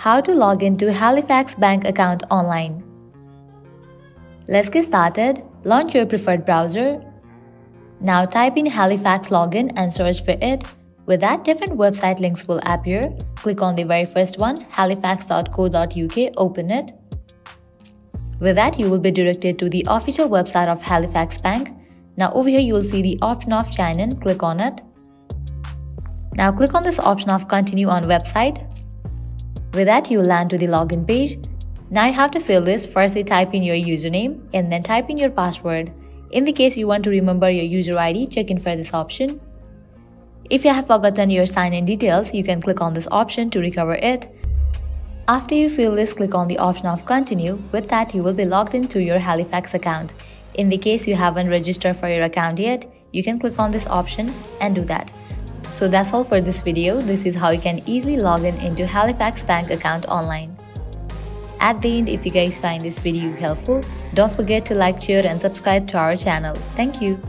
How to log into Halifax bank account online. Let's get started. Launch your preferred browser. Now type in Halifax login and search for it. With that, different website links will appear. Click on the very first one, halifax.co.uk, open it. With that, you will be directed to the official website of Halifax Bank. Now over here, you will see the option of sign in, click on it. Now click on this option of continue on website. With that, you land to the login page. Now you have to fill this. Firstly, type in your username and then type in your password. In the case you want to remember your user ID, check in for this option. If you have forgotten your sign-in details, you can click on this option to recover it. After you fill this, click on the option of continue. With that, you will be logged into your Halifax account. In the case you haven't registered for your account yet, you can click on this option and do that. So that's all for this video. This is how you can easily log in into Halifax bank account online. At the end, if you guys find this video helpful, don't forget to like, share and subscribe to our channel. Thank you.